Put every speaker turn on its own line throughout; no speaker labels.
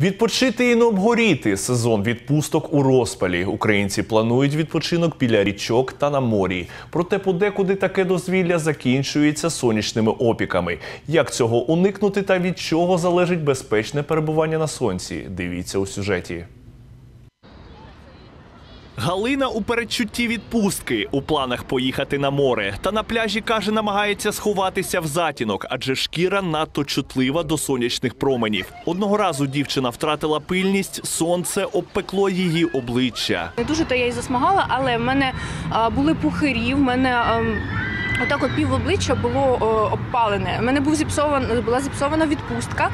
Відпочити і не обгоріти сезон відпусток у розпалі. Українці планують відпочинок біля річок та на морі. Проте подекуди таке дозвілля закінчується сонячними опіками. Як цього уникнути та від чого залежить безпечне перебування на сонці? Дивіться у сюжеті. Галина у передчутті відпустки у планах поїхати на море. Та на пляжі каже, намагається сховатися в затінок, адже шкіра надто чутлива до сонячних променів. Одного разу дівчина втратила пильність, сонце обпекло її обличчя.
Не дуже то я й засмагала, але в мене були пухирі, в мене. ем, Отак от пів обличчя було о, обпалене. У мене був зіпсован, була зіпсована відпустка.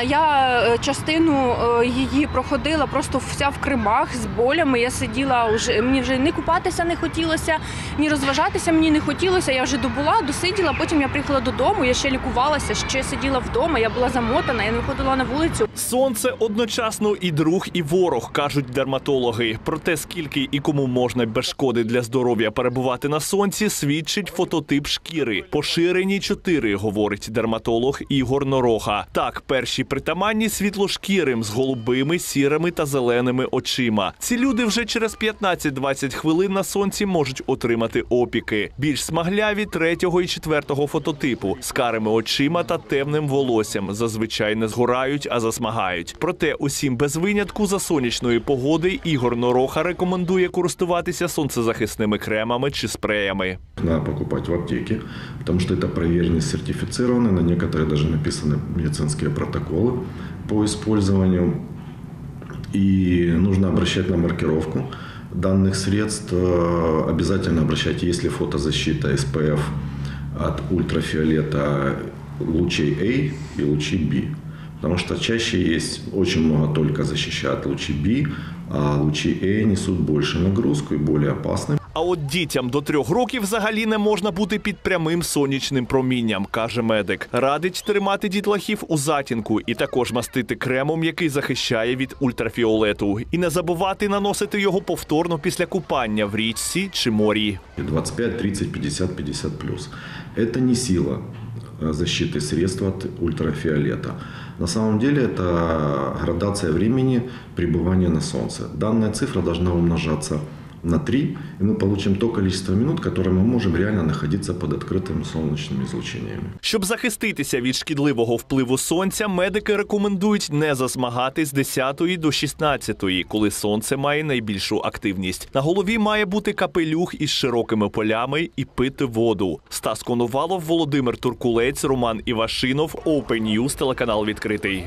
Е, я е, частину е, її проходила просто вся в кремах з болями. Я сиділа вже мені вже не купатися не хотілося, ні розважатися мені не хотілося. Я вже добула, досиділа. Потім я приїхала додому. Я ще лікувалася, ще сиділа вдома. Я була замотана, я не виходила на вулицю.
Сонце одночасно і друг, і ворог, кажуть дерматологи. Про те, скільки і кому можна без шкоди для здоров'я перебувати на сонці, свідчить фототип шкіри. Поширені 4, говорить дерматолог Ігор Нороха. Так, перші притаманні світлошкірим з голубими, сірими та зеленими очима. Ці люди вже через 15-20 хвилин на сонці можуть отримати опіки. Більш смагляві третього і четвертого фототипу з карими очима та темним волоссям. Зазвичай не згорають, а засмагають. Проте усім без винятку за сонячної погоди Ігор Нороха рекомендує користуватися сонцезахисними кремами чи спреями.
Надо покупать в аптеке, потому что это проверено, сертифицировано, на некоторые даже написаны медицинские протоколы по использованию. И нужно обращать на маркировку данных средств. Э, Обязательно обращать, если фотозащита SPF от ультрафиолета лучей A и лучей B. Потому что чаще есть очень много только защищают лучи B, а лучи A несут больше нагрузку и более опасны.
А от дітям до трьох років взагалі не можна бути під прямим сонячним промінням, каже медик. Радить тримати дітлахів у затінку і також мастити кремом, який захищає від ультрафіолету, і не забувати наносити його повторно після купання в річці чи морі.
25, 30, 50, 50 плюс. Это не сила э, защиты средств от ультрафиолета. На самом деле это градация времени пребывания на Солнце. Данная цифра должна умножаться на 3, и мы получим то количество минут, которое мы можем реально находиться под открытыми солнечными излучениями.
Щоб захиститися від шкідливого впливу сонця, медики рекомендують не засмагати з 10 до 16, коли сонце має найбільшу активність. На голові має бути капелюх із широкими полями і пити воду. Стас Коновалов, Володимир Туркулець, Роман Івашинов, Open News, телеканал відкритий.